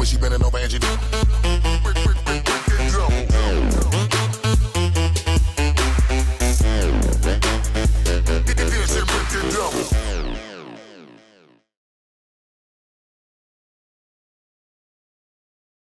when she bending over and she do.